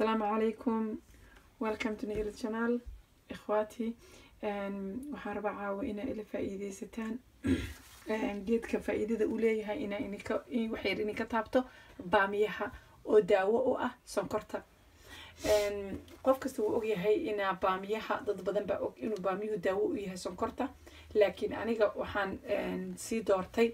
asalaamu calaykum welcome to nail channel. Ikhwaati waxaan rabaa caawa inaa ila faa-iideysataan geedka faa-iidada uu leeyahay inaa ininka waxyar ininka taabto baamiyaha oo daawo u ah sonkorta. Qof kasta wuu ogyahay inaa baamiyaha dad badan baa og inuu baamiyuhu daawo u yahay sonkorta. Laakiin aniga waxaan sii doortay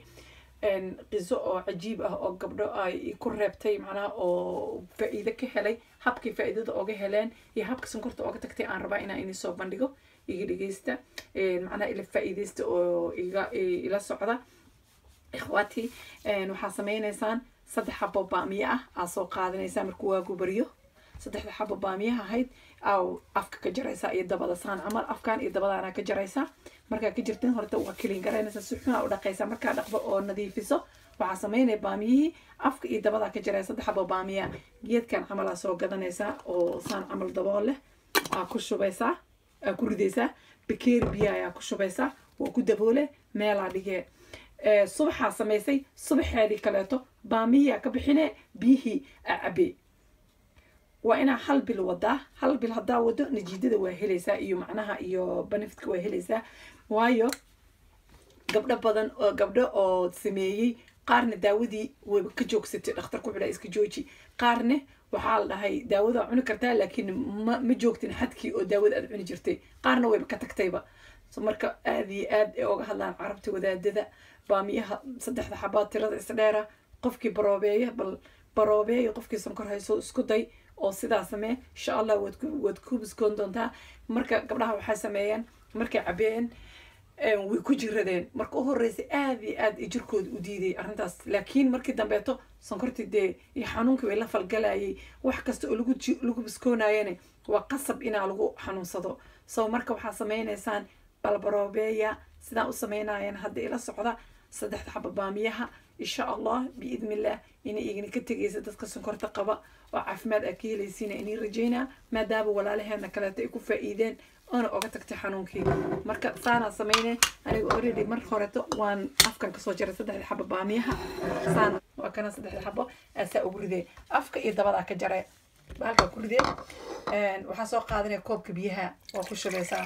qiso oo cajiib ah oo gabdho ay ku reebtay macnaha oo faa-iido ka helay habkii faa-iidada oga heleen iyo habka sonkorta ooga tagtay aan rabaa inaa ini soo bandhigo iga dhegeysta macnaha ila faa-iideysta oo iga ila socda. Ikhwaati waxaa sameyneysaan saddex xabo baamiye ah aa soo qaadanaysaa markuu waagu baryo saddexda xabo baamiyaha ahayd aw afka ka jaraysaa iyo dabada saan camal afkan iyo dabadaana ka jaraysaa markaa ka jirtin horta waa kelin garaynaysaa si xunaa u dhaqaysaa markaa dhaqdo oo nadiifiso waxaa sameynaya baamiyihii afka iyo dabadaa ka jaraya saddex xabo baamiya. Geedkan camal aa soo gadanaysaa oo saan camal dabool leh aa ku shubaysaa aa ku ridaysaa bakeeri biya ayaa ku shubaysaa waa ku daboole meelaa dhigee subaxaa samaysay subaxeedii kaleeto baamihiyaa ka bixine biyihii aa cabee waa inaa hal bil wadaa hal bil haddaa wado najiidada waa helaysaa iyo macnaha iyo benefitka waa helaysaa. Waayo gabdho badan oo gabdho oo sameeyey qaarna daawadii wayba ka joogsatay dhakhtarku wuxuu dhahay iska jooji. Qaarne waxaa la dhahay daawada cuni kartaa laakiin ma ma joogtin xadkii oo daawada aad cuni jirtay. Qaarna wayba ka tagtayba. Marka aada iyo aad ay oga hadlaan carabta wadaadada baamiyaha saddexda xabaad tirada isdheera qofkii baroobeeya bal baroobeeya qofkii sonkor hayso isku day oo sidaa samee insha allah waad ku biskoon doontaa. Marka gabdhaha waxay sameeyeen markay cabeen way ku jiradeen. Marka u horeysa aada iyo aad jirkooda u diiday arrintaas. Laakiin markii dambeeto sonkortii dee iyo xanuunkii way la falgalayay. Wax kasta oo lagu biskoonayana waa qasab inaa lagu xanuunsado. So marka waxaa sameyneysaan balbaroobeeya sidaan u sameynayeen hadda ila socda saddexda xaba baamiyaha insha allah biidni illah inay igana ka tegaysa dadka sonkorta qaba oo caafimaad aa ka helaysiina inii rajeynaa maadaama walaalaheena kaleeto ay ku faa-iideen oona oga tagtay xanuunkii marka saanaa sameyne aniga already mar horeto waan afkan kasoo jaray saddexda xabo baamiyaha saana waa kana saddexda xabo aasaa ugu ridee afka iyo dabadaa ka jaree halkaa ku ridee waxaa soo qaadanaya koobka biyaha waa ku shubaysaa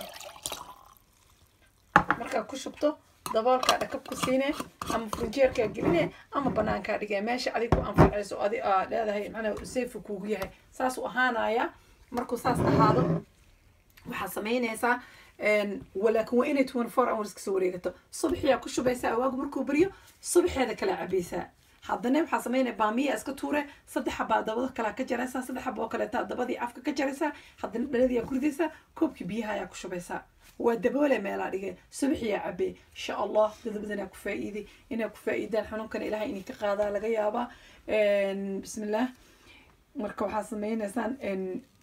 markaa ku shubto daboolkaa dhakab ku siine ama frinjeerkaa geline ama banaankaa dhigee meesha adig ku anfacayso adi aa leedahay macnaa safe kuugu yahay. Saasuu ahaanaya markuu saas ahaado waxaa sameynaysaa walaakin waa inay twenty four hours ka soo wareegato. Subaxiyaa ku shubaysaa waagu markuu baryo subaxeeda kala cabaysaa haddana waxaa sameynaya baamiya iska tuure saddex xabaa dabada kalaa ka jaraysaa saddex xaba oo kaleeta dabadii afka ka jaraysaa haddana dhaladiyaa ku ridaysaa koobkii biyaha ayaa ku shubaysaa waa daboole meelaa dhigee subaxiyaa cabee insha allah dad badanaa ku faa-iiday inaa ku faa-iidaan xanuunkana ilahay inay ka qaadaa laga yaabaa bismillah marka waxaa sameyneysaan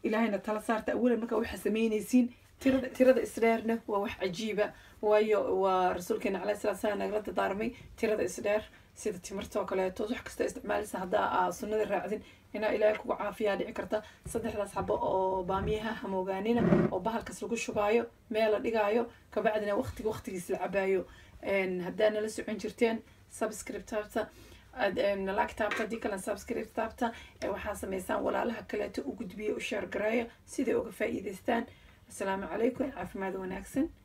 ilahayna tala saarta awalan marka waxaa sameyneysiin tirada tirada isdheerna waa wax cajiiba. Waayo waa rasuulkeena caleyhi salatu salaam nagala dadaarmay tirada isdheer sida timirta oo kaleeto wax kasta isticmaalisa haddaa aa sunnada raacdin. Inaa ilaahay kugu caafiyaa dhici karta. Saddexdaas xabo oo baamiyaha hamoogaanina oo bahalkas lagu shubaayo meel dhigaayo kabacdina waqtiga waqtigiis la cabaayo. Haddaa nala socon jirteen subscriptaabta like taabta haddii kalen subscribe taabta waxaa sameysaan walaalaha kaleeto u gudbiya u sheer gareeya siday uga faa-iideystaan السلام عليكم. عافية wanaagsan